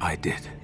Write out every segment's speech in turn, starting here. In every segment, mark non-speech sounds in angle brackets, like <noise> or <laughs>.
I did.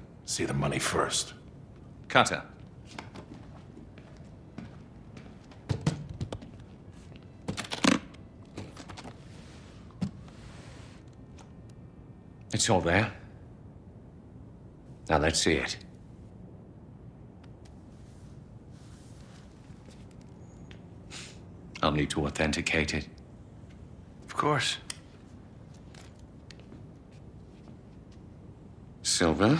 see the money first. Cutter. It's all there. Now let's see it. I'll need to authenticate it. Of course. Silver,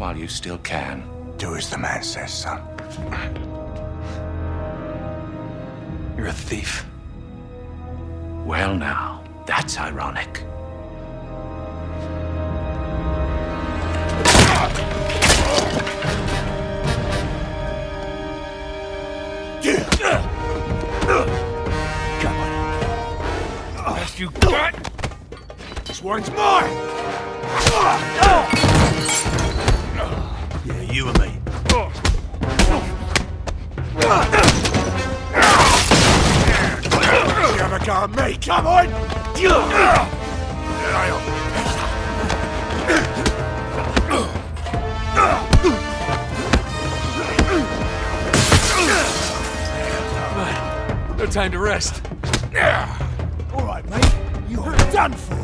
While you still can. Do as the man says, son. You're a thief. Well, now, that's ironic. Come on. Best you got? This one's mine! Yeah, you and me. You have a go at me, come on! No time to rest. All right, mate. You're done for.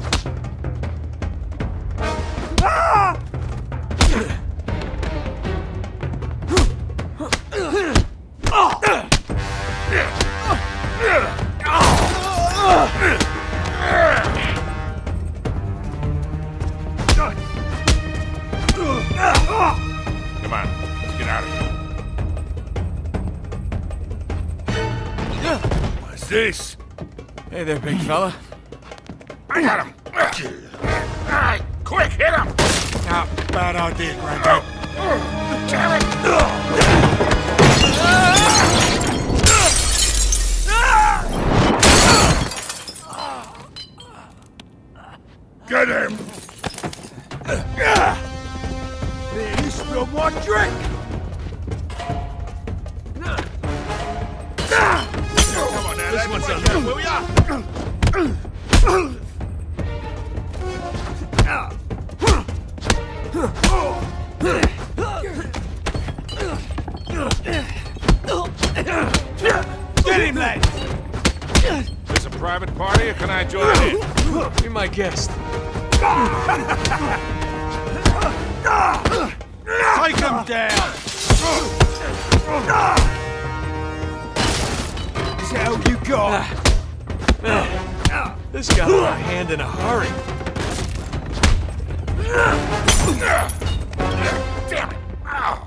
There, big fella. I got him. All right, quick, hit him. Ah, bad idea, Granddad. Get him! There, you spilled my drink! Now, this will ya? Get him, lad! This a private party, or can I join in? Be my guest. Take him down! Is that all you got? Uh, uh, this got out of hand in a hurry. Damn it! Ow.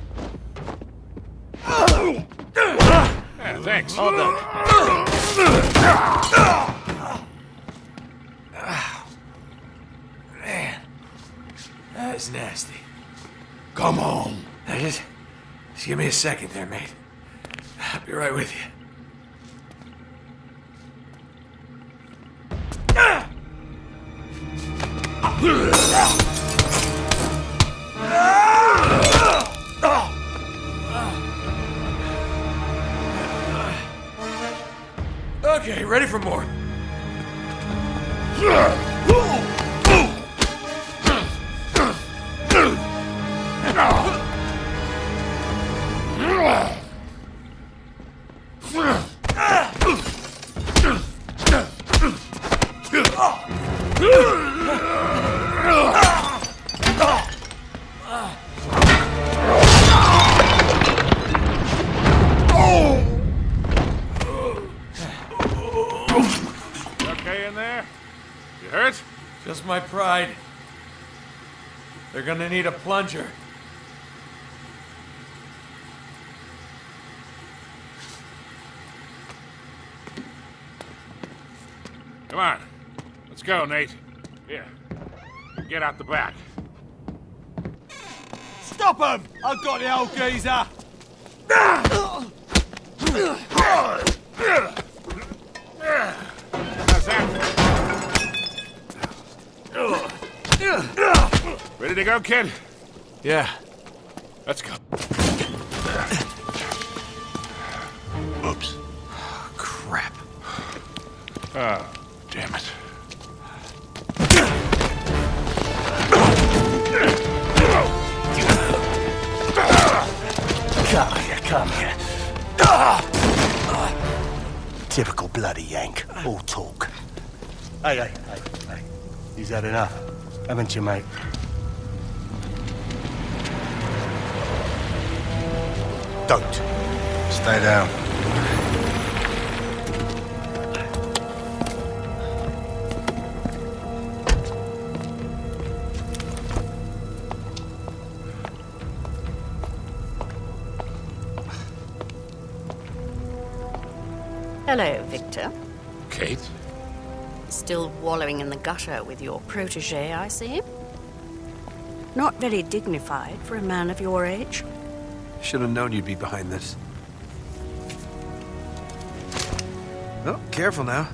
Yeah, thanks. All done. Man, that is nasty. Come on! Now just, just give me a second there, mate. I'll be right with you. For more. Gonna need a plunger. Come on. Let's go, Nate. Here. Get out the back. Stop him! I've got the old geezer! How's that? Ready to go, kid? Yeah. Let's go. Oops. Crap. Oh, damn it. Come here, come here. Typical bloody Yank. All talk. Hey, hey, hey, hey. You've had enough, haven't you, mate? Don't. Stay down. Hello, Victor. Kate? Still wallowing in the gutter with your protege, I see. Not very dignified for a man of your age. Should have known you'd be behind this. Oh, careful now.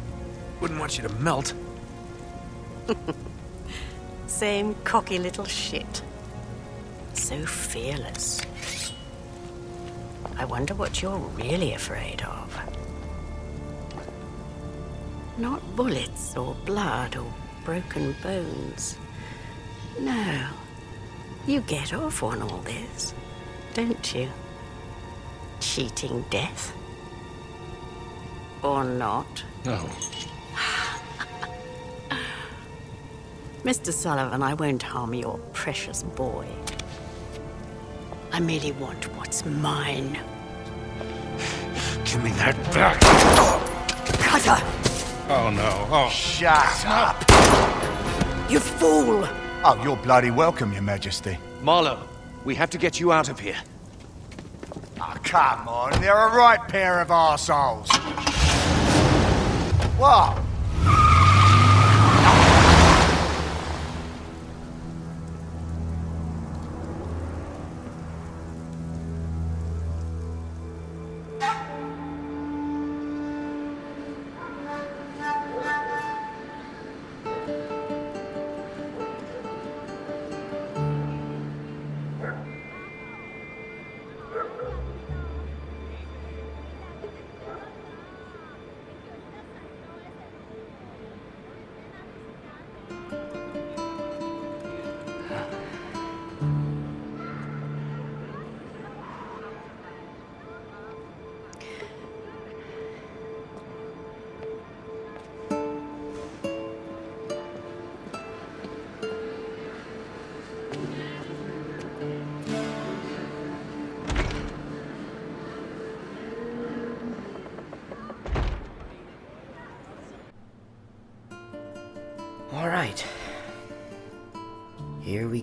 Wouldn't want you to melt. <laughs> Same cocky little shit. So fearless. I wonder what you're really afraid of. Not bullets or blood or broken bones. No. You get off on all this, don't you? Cheating death. Or not. No. <sighs> Mr. Sullivan, I won't harm your precious boy. I merely want what's mine. Give me that back. Cutter! Oh, no. Oh, Shut up! You fool! Oh, you're bloody welcome, Your Majesty. Marlowe, we have to get you out of here. Oh, come on. They're a right pair of arseholes. What?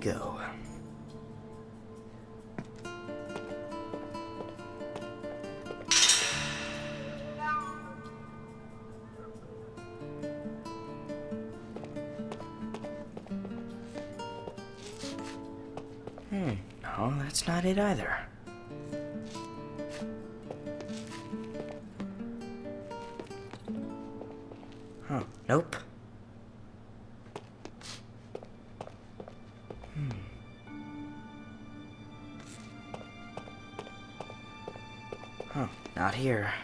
go. Hmm, no, that's not it either. Huh, nope. here.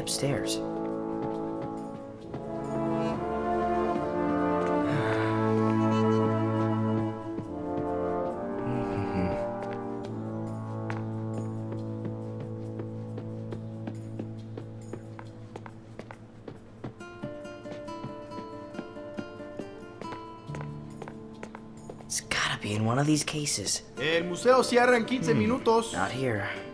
upstairs. It's gotta be in one of these cases. El museo cierra en 15 hmm. minutos. Not here.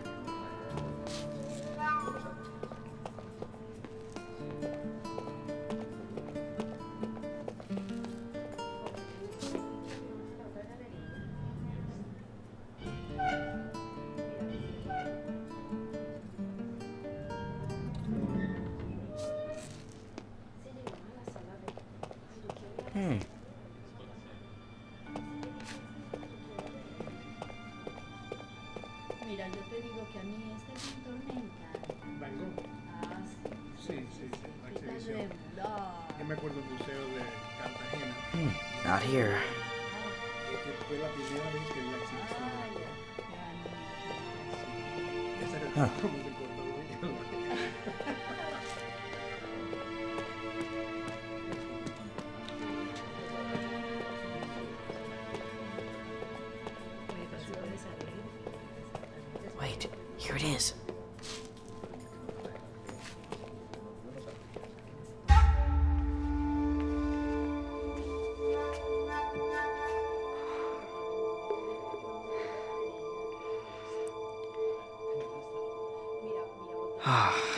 啊。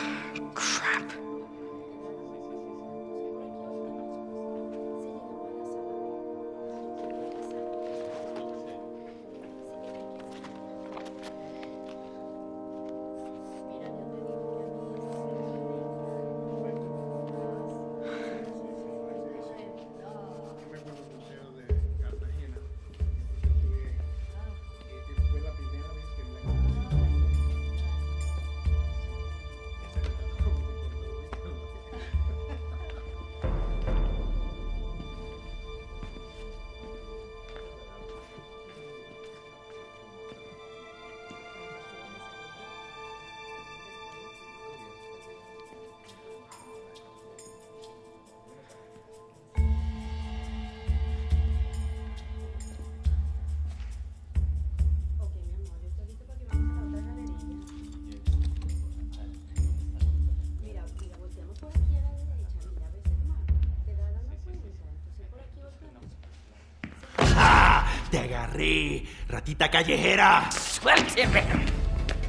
Te agarré, ratita callejera. Suélteme.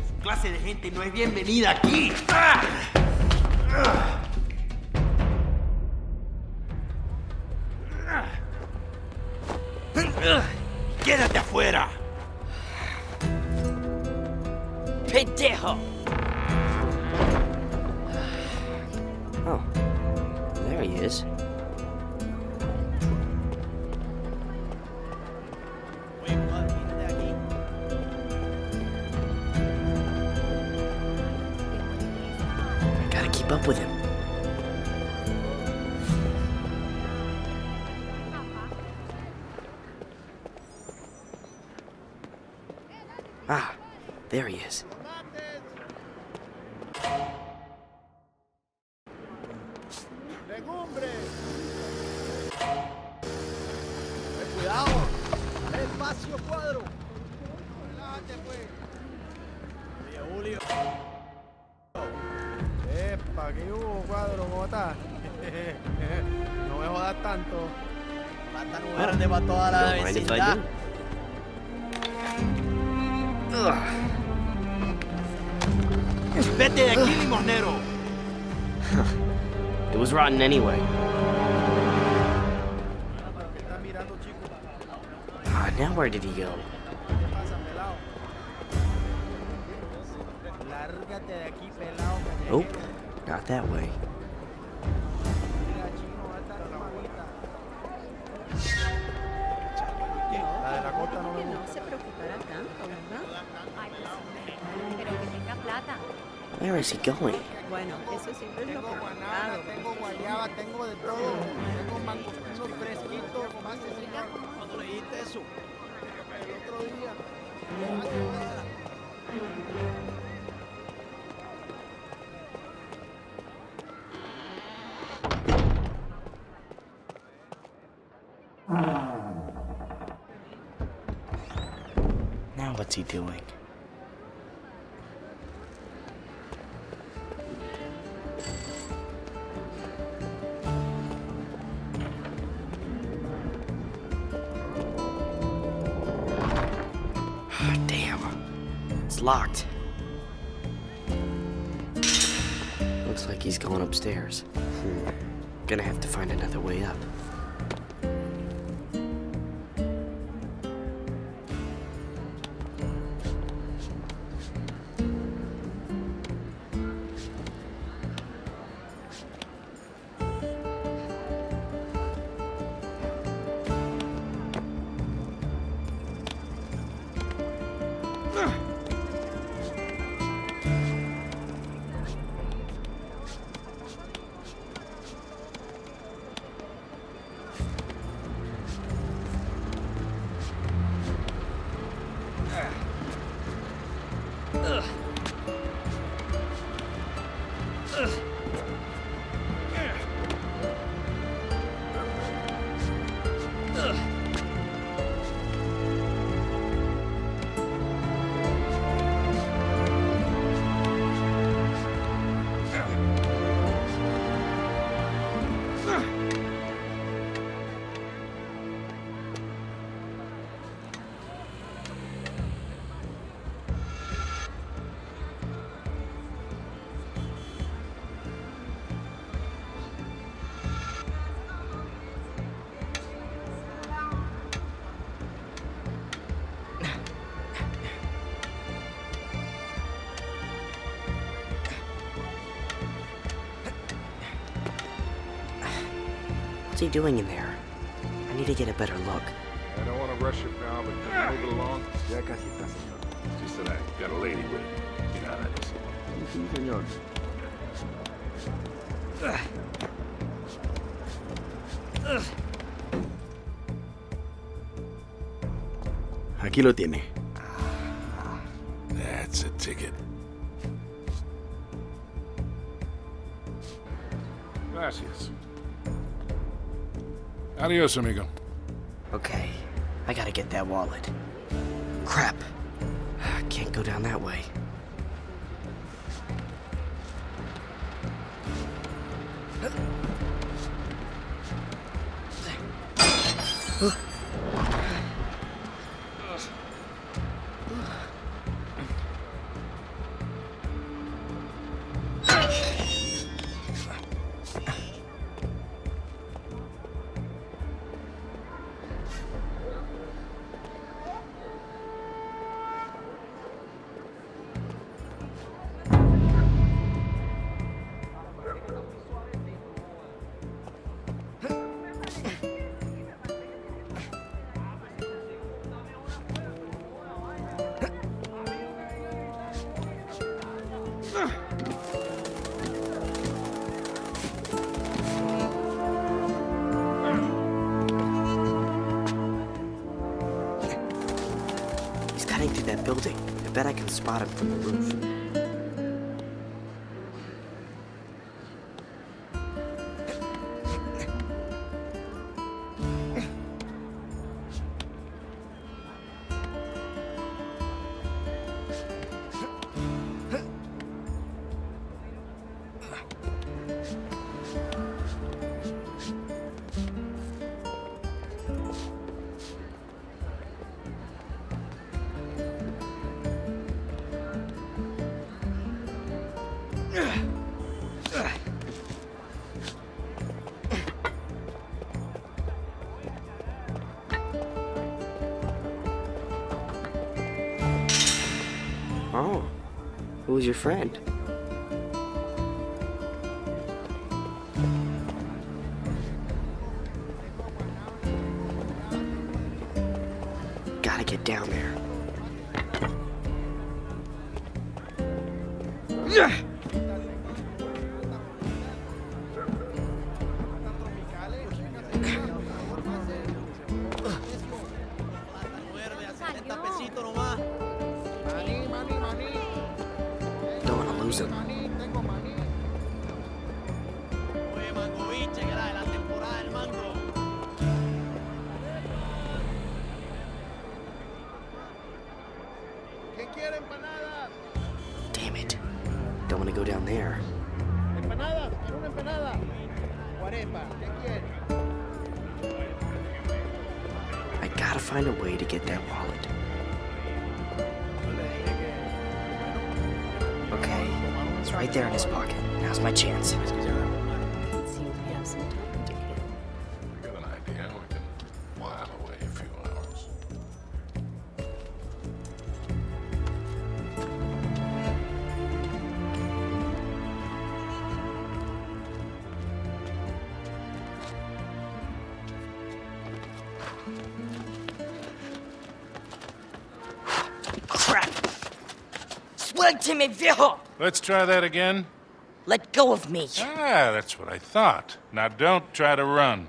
Su clase de gente no es bienvenida aquí. ¡Ah! ¡Ah! ¡Ah! ¡Quédate afuera! Pendejo. Oh, there he is. He is. ¡Vete de aquí, limosnero! It was rotten anyway. Estás mirando. Ah, now where did he go? ¿Qué pasa, pelado? Lárgate de aquí, pelado. Callejero. not that way. Mira, chino, esta es la manita. La de la costa no me gusta. No se preocupará tanto, ¿verdad? Pero que tenga plata. Where is he going? Bueno, eso siempre es lo Tengo tengo guayaba, tengo de todo. Tengo mangostinos fresquitos. Más cuando le eso, el otro día. Now what's he doing? Damn. It's locked. Looks like he's going upstairs. Hmm. Gonna have to find another way up. He doing in there? I need to get a better look. I don't want to rush it now, but can you move it along? Ya casi está, señor. Just that I got a lady with me. You know how that is. Sí, señor. Aquí lo tiene. Adios, amigo. Okay, I gotta get that wallet. Bet I can spot him Oh, who was your friend? It's right there in his pocket. Now's my chance. It seems we have some time to kill. I got an idea. We can while away a few hours. Crap! Suélteme, viejo! Let's try that again. Let go of me. Ah, that's what I thought. Now don't try to run.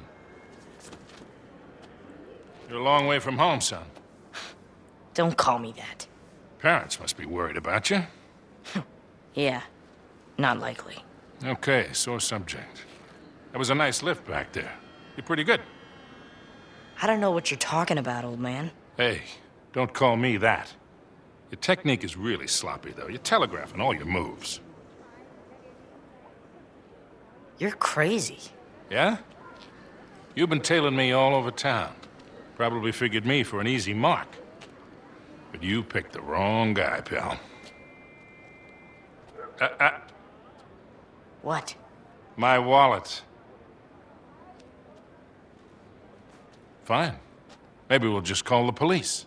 You're a long way from home, son. Don't call me that. Parents must be worried about you. <laughs> Yeah, not likely. Okay, sore subject. That was a nice lift back there. You're pretty good. I don't know what you're talking about, old man. Hey, don't call me that. Your technique is really sloppy, though. You're telegraphing all your moves. You're crazy. Yeah? You've been tailing me all over town. Probably figured me for an easy mark. But you picked the wrong guy, pal. Uh, uh, What? my wallet. Fine. Maybe we'll just call the police.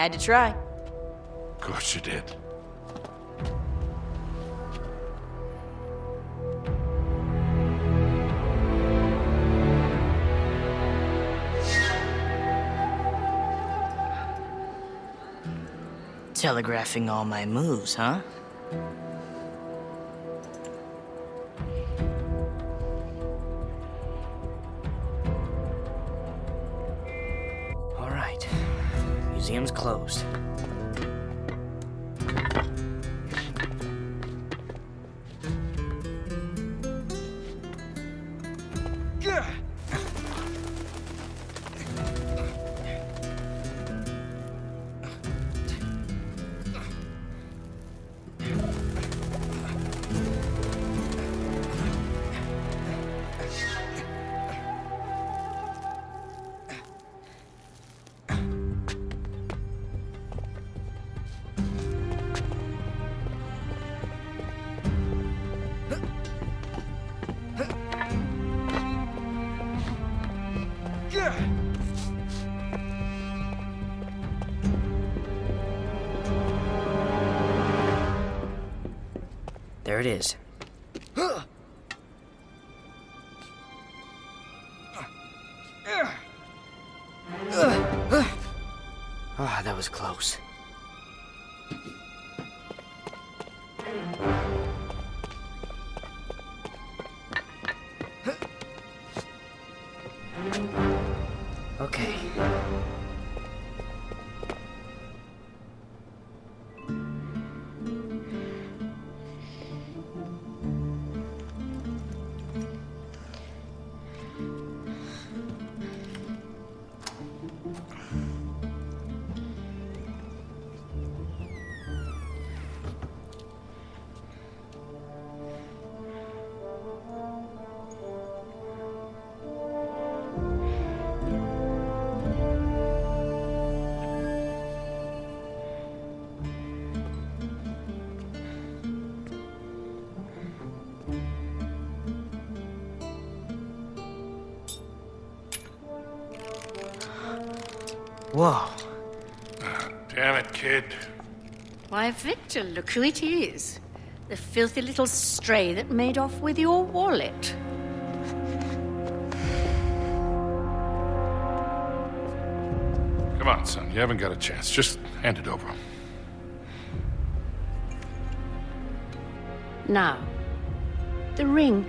Had to try. Of course you did. Telegraphing all my moves, huh? Museum's closed. There it is. <gasps> Ah, that was close. Whoa. Damn it, kid. Why, Victor, look who it is. The filthy little stray that made off with your wallet. Come on, son. You haven't got a chance. Just hand it over. Now, the ring.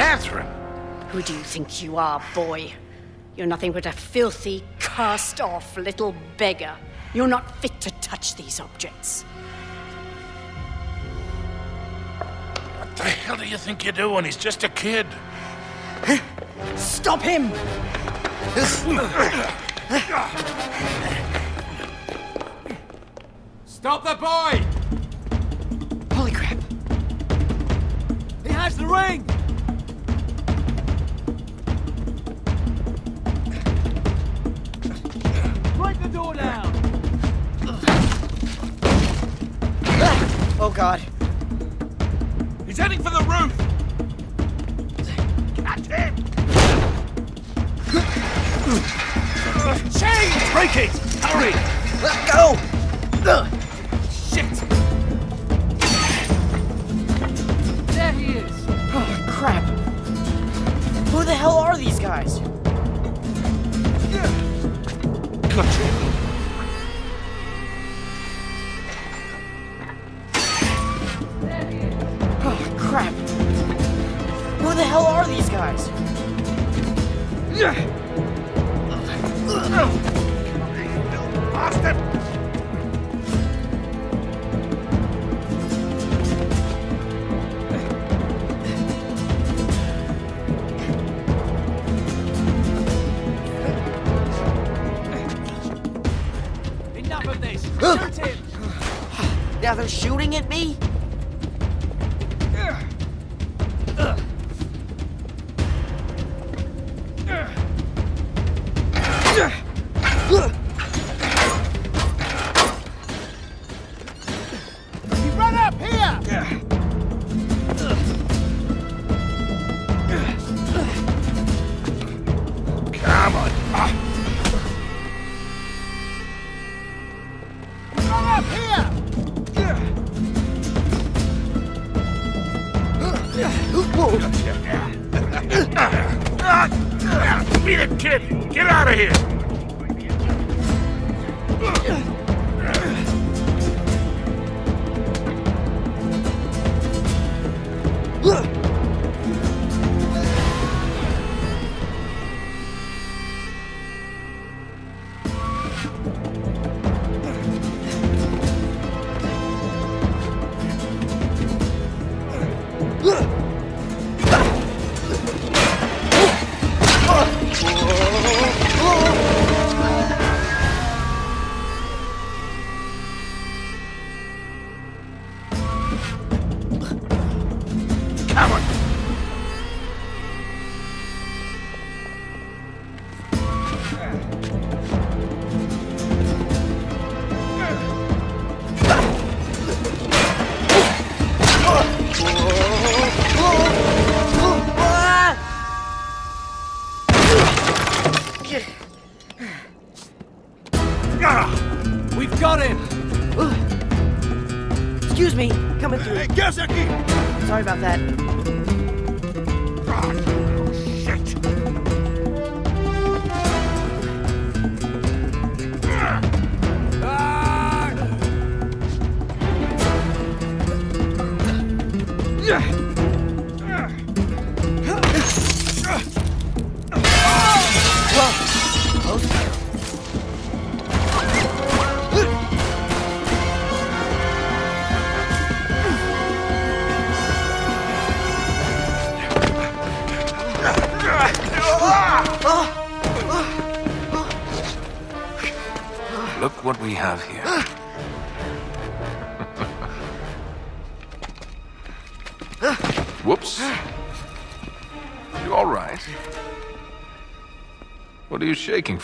Katherine! Who do you think you are, boy? You're nothing but a filthy, cast off little beggar. You're not fit to touch these objects. What the hell do you think you're doing? He's just a kid. Stop him! Stop the boy! Holy crap. He has the ring! Oh, God. He's heading for the roof! Catch him! Chains! Break it! Hurry! Let go! Shit! There he is! Oh, crap. Who the hell are these guys? Gotcha. Are these guys? Bastard! Enough of this! Shoot him! Now they're shooting at me? Sorry about that.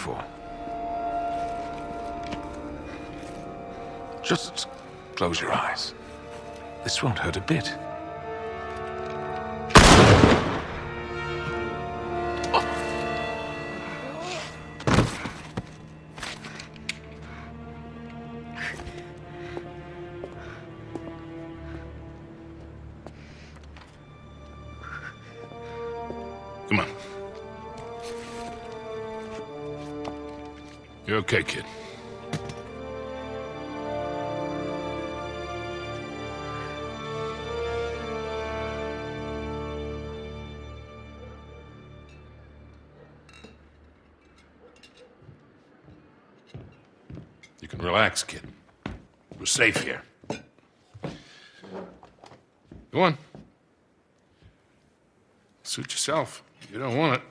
For? Just close your eyes. This won't hurt a bit. Relax, kid. We're safe here. Go on. Suit yourself. You don't want it.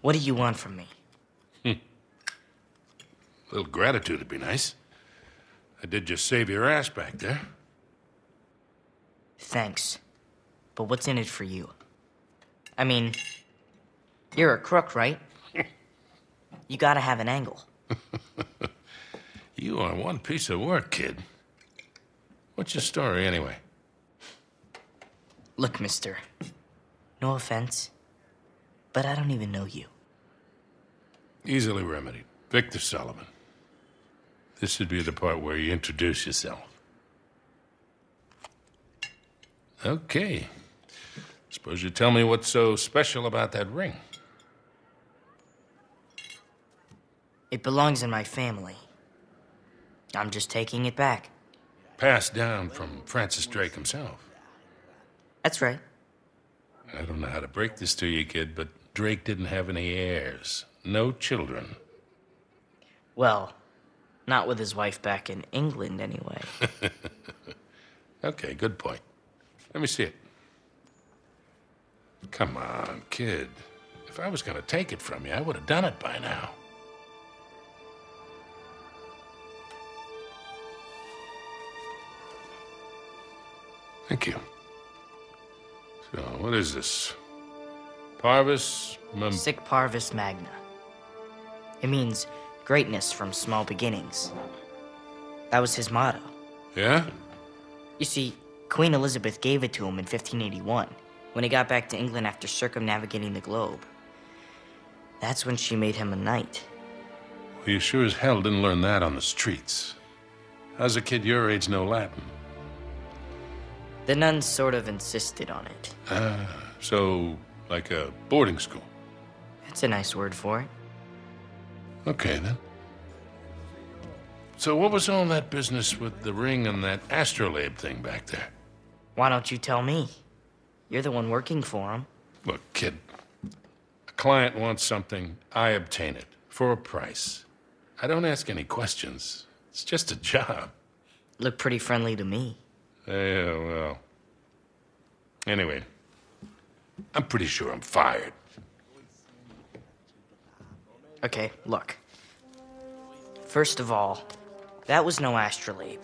What do you want from me? Hmm. A little gratitude would be nice. I did just save your ass back there. Thanks. But what's in it for you? I mean, you're a crook, right? <laughs> you gotta have an angle. <laughs> You are one piece of work, kid. What's your story, anyway? Look, mister. No offense, but I don't even know you. Easily remedied. Victor Sullivan. This should be the part where you introduce yourself. Okay. Suppose you tell me what's so special about that ring. It belongs in my family. I'm just taking it back. Passed down from Francis Drake himself. That's right. I don't know how to break this to you, kid, but Drake didn't have any heirs. No children. Well, not with his wife back in England, anyway. <laughs> Okay, good point. Let me see it. Come on, kid. If I was gonna take it from you, I would have done it by now. Thank you. So, what is this? Parvis Mem- Sic Parvis Magna. It means greatness from small beginnings. That was his motto. Yeah? You see, Queen Elizabeth gave it to him in 1581, when he got back to England after circumnavigating the globe. That's when she made him a knight. Well, you sure as hell didn't learn that on the streets. How's a kid your age know Latin? The nuns sort of insisted on it. Ah, so like a boarding school. That's a nice word for it. Okay, then. So what was all that business with the ring and that astrolabe thing back there? Why don't you tell me? You're the one working for him. Look, kid, a client wants something, I obtain it for a price. I don't ask any questions. It's just a job. Look pretty friendly to me. Yeah, well. Anyway, I'm pretty sure I'm fired. Okay, look. First of all, that was no astrolabe.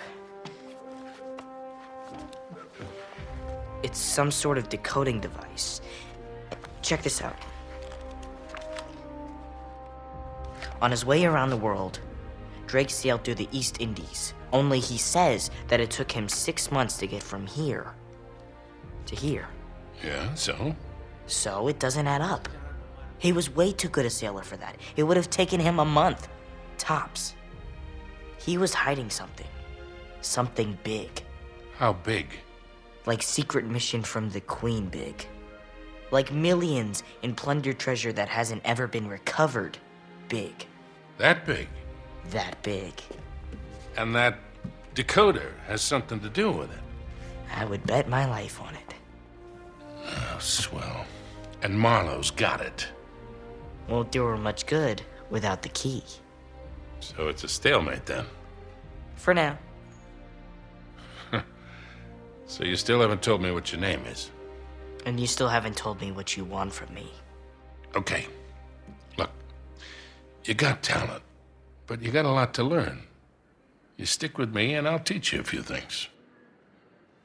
It's some sort of decoding device. Check this out. On his way around the world, Drake sailed through the East Indies. Only he says that it took him six months to get from here to here. Yeah, so? So it doesn't add up. He was way too good a sailor for that. It would have taken him a month. Tops. He was hiding something. Something big. How big? Like secret mission from the Queen big. Like millions in plundered treasure that hasn't ever been recovered big. That big? That big. And that decoder has something to do with it? I would bet my life on it. Oh, swell. And Marlowe's got it. Won't do her much good without the key. So it's a stalemate then? For now. So you still haven't told me what your name is? And you still haven't told me what you want from me. Okay. Look, you got talent, but you got a lot to learn. You stick with me, and I'll teach you a few things.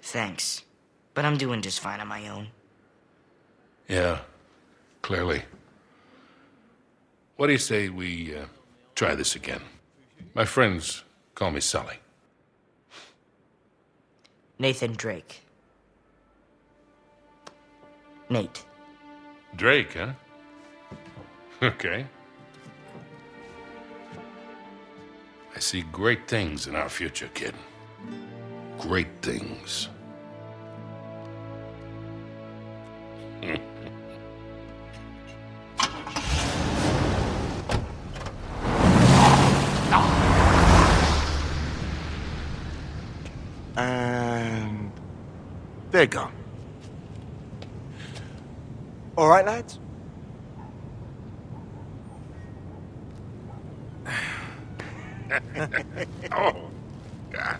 Thanks. But I'm doing just fine on my own. Yeah, clearly. What do you say we uh, try this again? My friends call me Sully. Nathan Drake. Nate. Drake, huh? <laughs> Okay. I see great things in our future, kid. Great things. <laughs> Hmm. They're gone. All right, lads? <laughs> oh, God.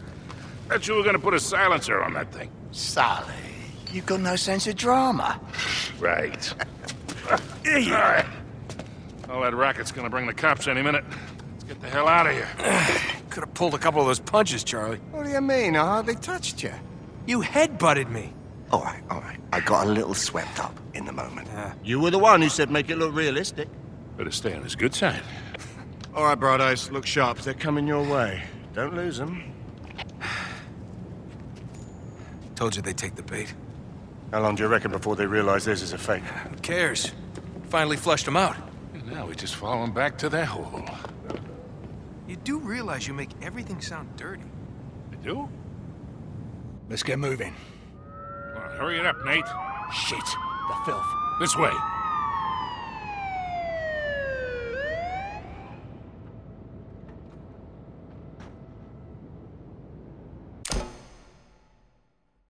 Bet you were gonna put a silencer on that thing. Sully, you've got no sense of drama. <laughs> Right. <laughs> All right. All that racket's gonna bring the cops any minute. Let's get the hell out of here. <sighs> Could have pulled a couple of those punches, Charlie. What do you mean? Uh-huh, I hardly touched you. You headbutted me. All right, all right. I got a little swept up in the moment. You were the one who said make it look realistic. Better stay on his good side. All right, Bright Eyes, look sharp. They're coming your way. Don't lose them. Told you they'd take the bait. How long do you reckon before they realize this is a fake? Who cares? Finally flushed them out. And now we just follow them back to their hole. You do realize you make everything sound dirty. I do? Let's get moving. Well, hurry it up, Nate. Shit, the filth. This way.